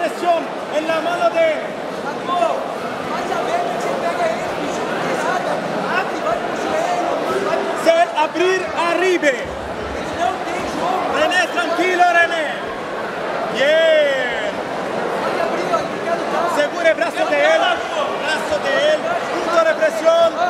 presión en la mano de Jacob. Ser abrir arriba. René, tranquilo René. Bien. Segura el brazo de él. Brazo de él. Punto de presión.